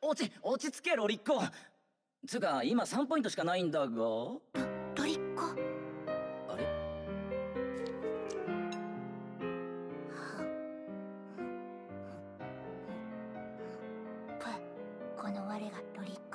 落ち落ち着けロリッコ。つうか今3ポイントしかないんだが。ロリッコ？あれ？この我がロリッコ。